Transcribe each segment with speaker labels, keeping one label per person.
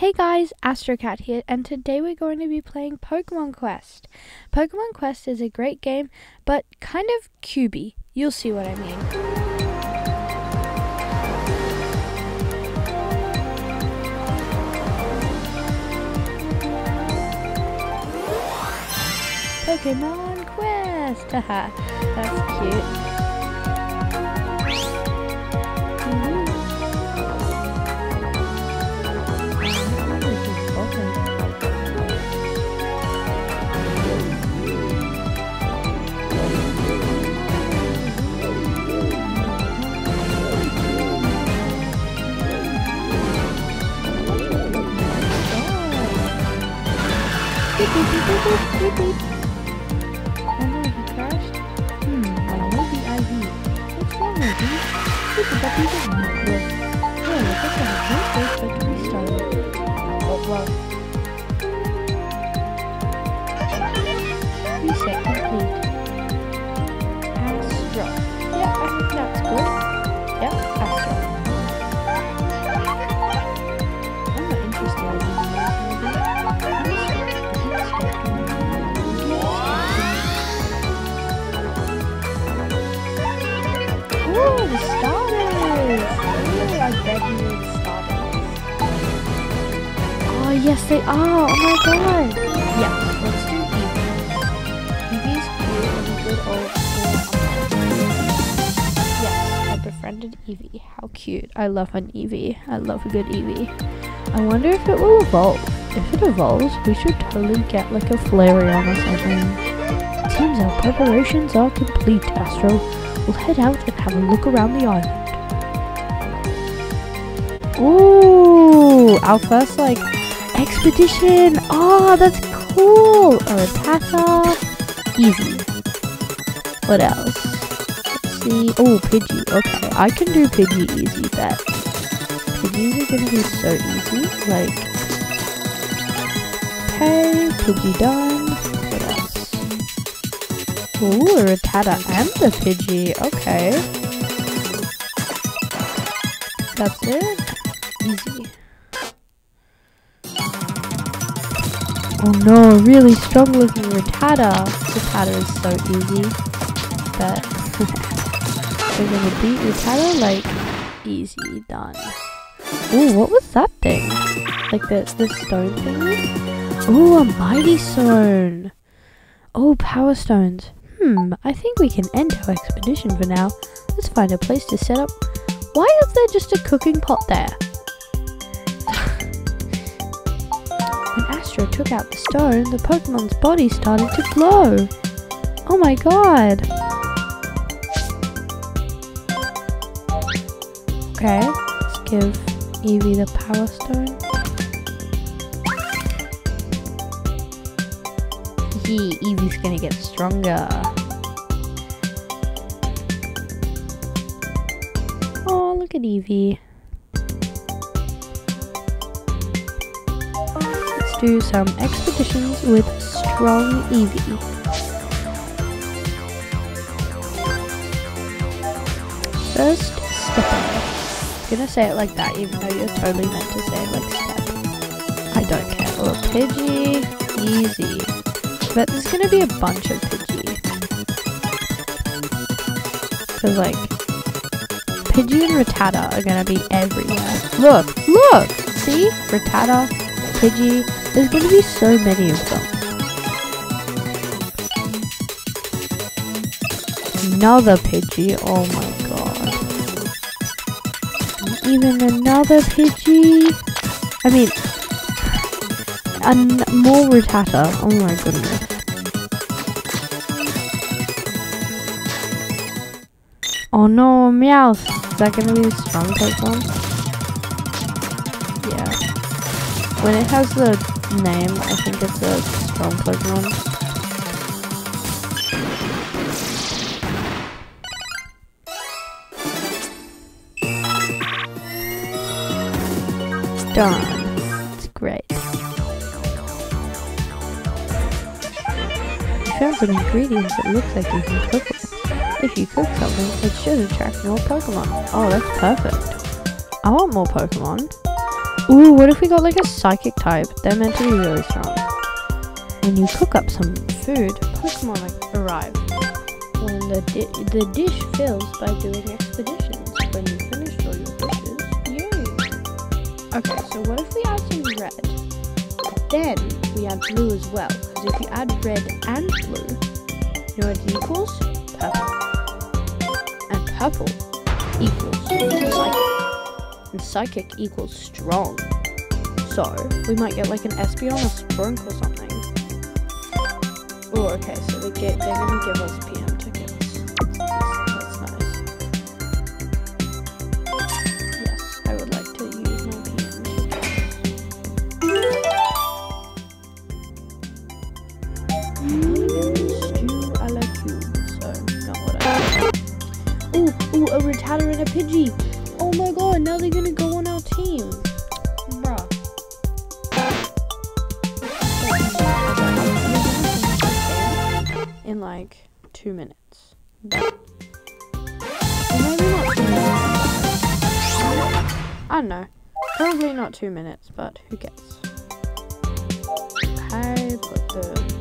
Speaker 1: Hey guys, Astrocat here, and today we're going to be playing Pokemon Quest. Pokemon Quest is a great game, but kind of cubey. You'll see what I mean. Pokemon Quest! Haha, that's cute. Beep, beep, beep, beep, beep, beep, beep. Oh no, he crashed. Hmm, my movie IV. What's wrong with you? Look at that piece of meat. Yeah, look at that. No space but to restart it. Oh, well. Yes they are! Oh my god! Yeah, let's do Eevee. Eevee's cute and a good old Yes, I befriended Eevee. How cute. I love an Eevee. I love a good Eevee. I wonder if it will evolve. If it evolves, we should totally get like a Flareon or something. Seems our preparations are complete, Astro. We'll head out and have a look around the island. Ooh, our first like expedition. Oh, that's cool. A Rattata. Easy. What else? Let's see. Oh, Pidgey. Okay, I can do Pidgey easy bet. Pidgeys are gonna be so easy. Like, okay, Pidgey done. What else? Ooh, a Rattata and a Pidgey. Okay. That's it. Oh no, really strong looking Rattata. Rattata is so easy. But we're gonna beat Rattata like easy done. Ooh, what was that thing? Like the the stone thingy? Ooh, a mighty stone. Oh, power stones. Hmm, I think we can end our expedition for now. Let's find a place to set up. Why is there just a cooking pot there? Took out the stone, the Pokemon's body started to glow. Oh my god. Okay, let's give Eevee the power stone. Yee, Eevee's gonna get stronger. Oh, look at Eevee. Do some expeditions with strong Eevee. First, step gonna say it like that, even though you're totally meant to say it like step. I don't care. Oh, Pidgey, easy. But there's gonna be a bunch of Pidgey. Cause like, Pidgey and Rattata are gonna be everywhere. Look, look! See? Rattata, Pidgey. There's gonna be so many of them. Another Pidgey, oh my god. Even another Pidgey. I mean, and more Rattata. Oh my goodness. Oh no, Meowth. Is that gonna be the strong Pokemon? When it has the name, I think it's a strong Pokemon. Done. It's great. Found some ingredients that looks like you can cook with. If you cook something, it should attract more Pokemon. Oh, that's perfect. I want more Pokemon. Ooh, what if we got like a psychic type? They're meant to be really strong. When you cook up some food, Pokemon like arrive. When the di the dish fills by doing expeditions. When you finish all your dishes, yay! Okay, so what if we add some red? Then we add blue as well. Because if you add red and blue, you know what it equals? Purple. And purple equals psychic. And psychic equals strong. So, we might get like an Espeon or Sprunk or something. Oh, okay, so they get, they're gonna give us PM tickets. That's, that's nice. Yes, I would like to use my PM tickets. Stew a la cube, so not what Ooh, ooh, a Rattata and a Pidgey! Now they're gonna go on our team! Bruh. In like two minutes. But- maybe not two minutes. I don't know. Probably not two minutes, but who cares? Okay, put the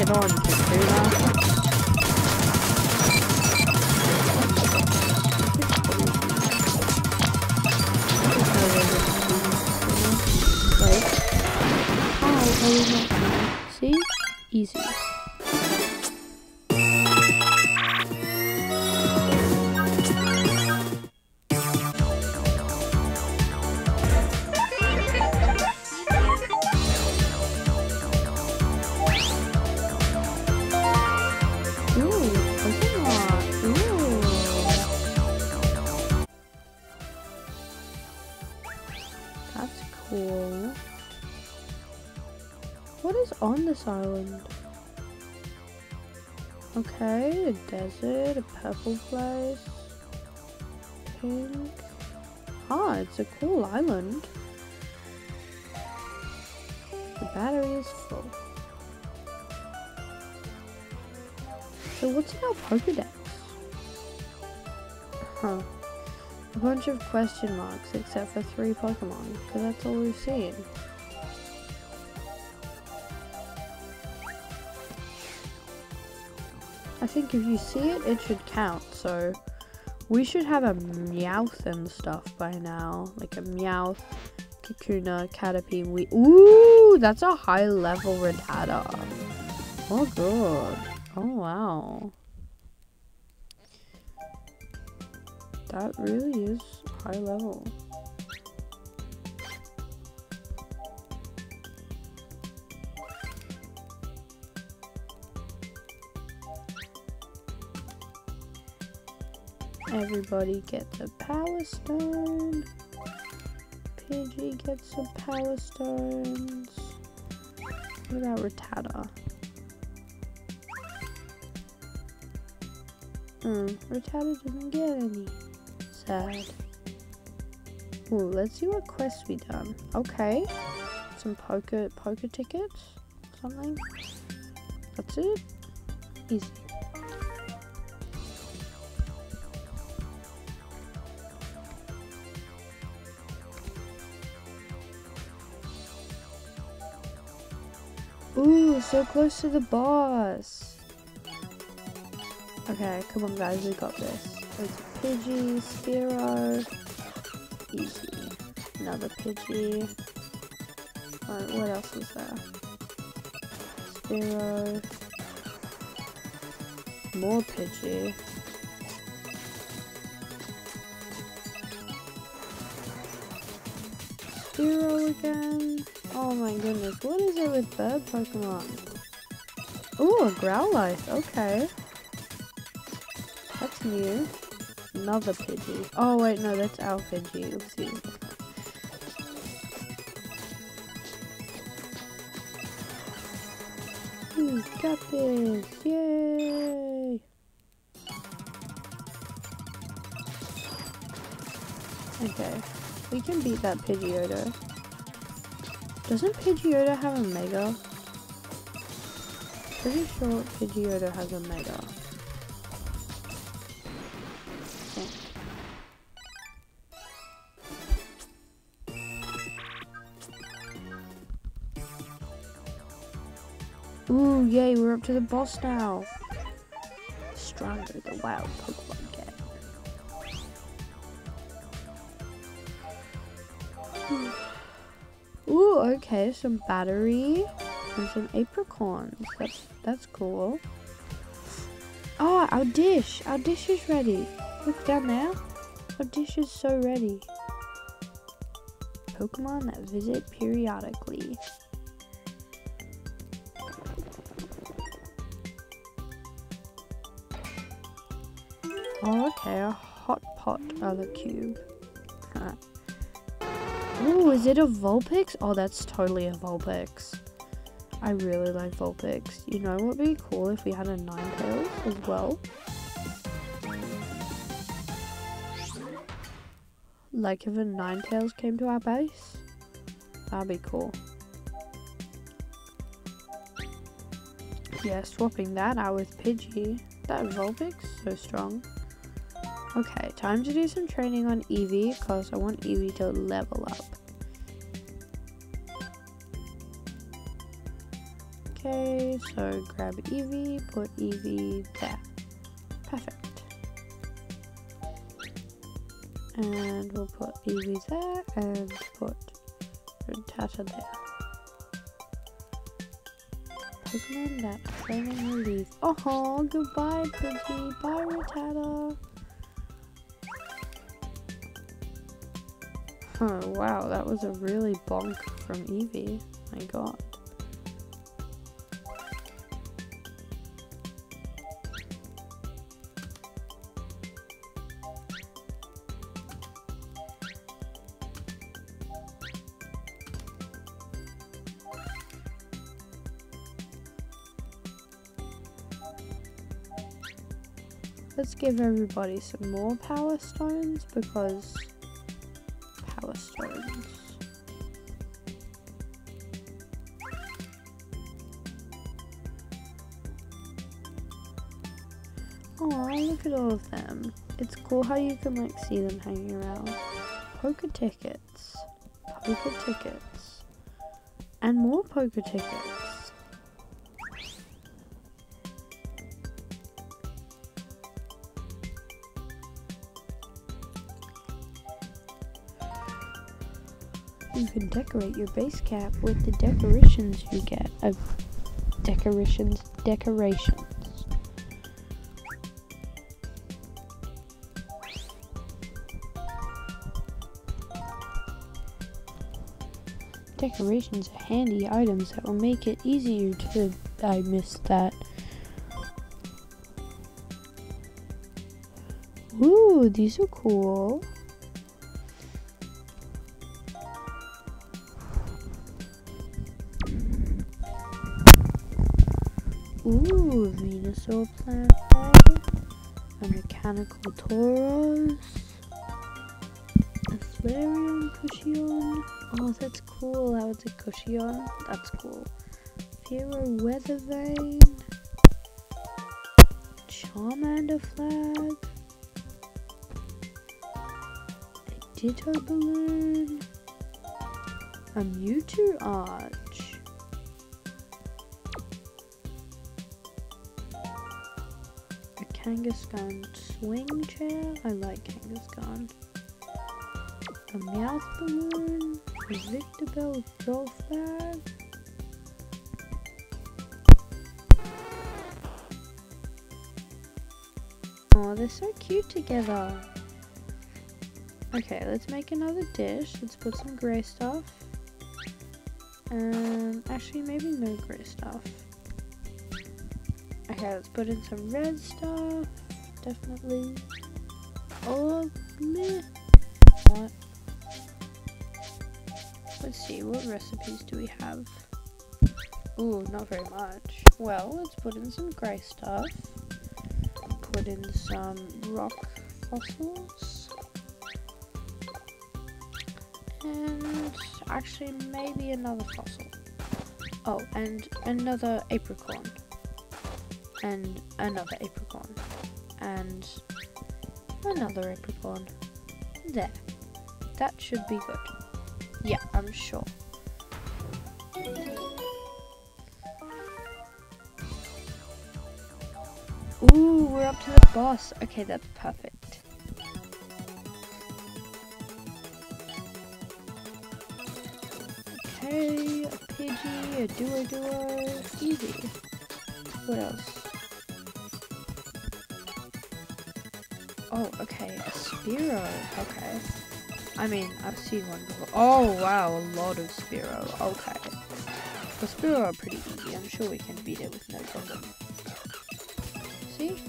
Speaker 1: it on, Kakuna. This island? Okay, a desert, a purple place, pink. Ah, it's a cool island. The battery is full. So what's in our Pokedex? Huh. A bunch of question marks except for three Pokemon, because that's all we've seen. Think if you see it, it should count, so we should have a Meowth and stuff by now. Like a Meowth, Kakuna, Caterpie, we- Ooh, that's a high level Rattata. Oh good. Oh wow. That really is high level. Everybody gets a power stone. Pidgey gets some power stones. What about Rattata? Hmm, Rattata didn't get any. Sad. Ooh, let's see what quests we done. Okay. Some poker poker tickets. Something. That's it. Easy. So close to the boss. Okay, come on guys, we got this. There's Pidgey, Spearow. Easy. Another Pidgey. What else is there? Spearow. More Pidgey. Spearow again. Oh my goodness, what is it with bird Pokemon? Ooh, a Growlithe, okay. That's new. Another Pidgey. Oh wait, no, that's our Pidgey. Oopsie. Got this! Yay! Okay, we can beat that Pidgeotto. Doesn't Pidgeotto have a Mega? Pretty sure Pidgeotto has a Mega. Ooh, yay, we're up to the boss now. Stronger the wild Pokemon Okay, some battery and some apricorns. That's that's cool. Oh, our dish. Our dish is ready. Look down there. Our dish is so ready. Pokemon that visit periodically. Oh, okay, a hot pot other cube. Ooh, is it a Vulpix? Oh, that's totally a Vulpix. I really like Vulpix. You know what would be cool if we had a Ninetales as well? Like if a Ninetales came to our base? That'd be cool. Yeah, swapping that out with Pidgey. That Vulpix, so strong. Okay, time to do some training on Eevee because I want Eevee to level up. Okay, so grab Eevee, put Eevee there. Perfect. And we'll put Eevee there and put Rattata there. Pokemon that will leave. Oh, goodbye, Pidgey. Bye, Rattata. Oh, wow, that was a really bonk from Eevee. My god. Let's give everybody some more power stones because Oh, look at all of them. It's cool how you can like see them hanging around. Poker tickets. Poker tickets. And more poker tickets. You can decorate your base cap with the decorations you get. Uh, decorations, decorations. Decorations are handy items that will make it easier to. I missed that. Ooh, these are cool. Ooh, Venusaur plant a mechanical Tauros, a Flareon Cushion. Oh, that's cool. How it's a Cushion. That's cool. Firo Weathervane, Charmander flag, a Ditto balloon, a Mewtwo arch. Kangaskhan swing chair. I like Kangaskhan. A Meowth balloon. A Victreebel golf bag. Oh, they're so cute together. Okay, let's make another dish. Let's put some grey stuff. Um, actually, maybe no grey stuff. Okay, let's put in some red stuff. Definitely. Oh, meh. What? Let's see, what recipes do we have? Ooh, not very much. Well, let's put in some grey stuff. Put in some rock fossils. And actually maybe another fossil. Oh, and another apricorn. And another apricorn. And another apricorn. There. That should be good. Yeah, I'm sure. Ooh, we're up to the boss. Okay, that's perfect. Okay, a Pidgey, a Doduo, easy. What else? Oh, okay, a Spearow. okay. I mean, I've seen one before. Oh, wow, a lot of Spearow. okay. The Spearow are pretty easy, I'm sure we can beat it with no problem. See?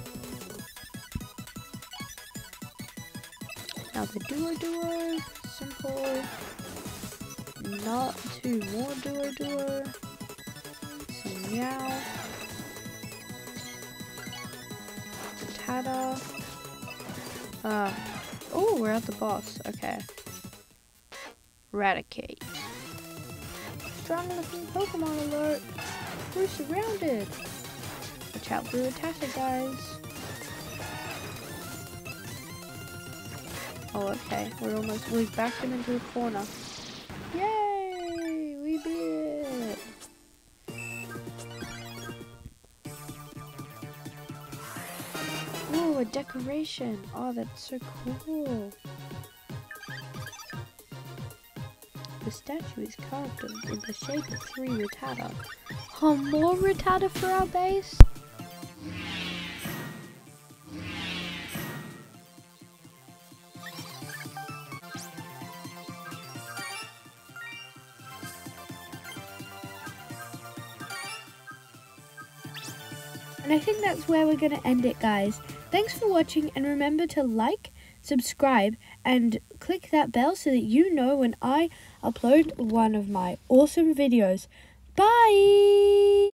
Speaker 1: Now the Doduo, simple. Not two more Doduo. Some Meow. Tada. Uh, oh, we're at the boss. Okay. Raticate. Strong looking Pokemon alert. We're surrounded. Watch out for Rattata, guys. Oh, okay. We're almost, we've backed him into a corner. Yay! Decoration. Oh, that's so cool. The statue is carved in the shape of three Rattata. Oh, more Rattata for our base? And I think that's where we're going to end it, guys. Thanks for watching, and remember to like, subscribe, and click that bell so that you know when I upload one of my awesome videos. Bye!